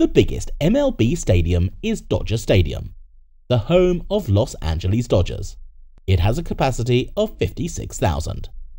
The biggest MLB stadium is Dodger Stadium, the home of Los Angeles Dodgers. It has a capacity of 56,000.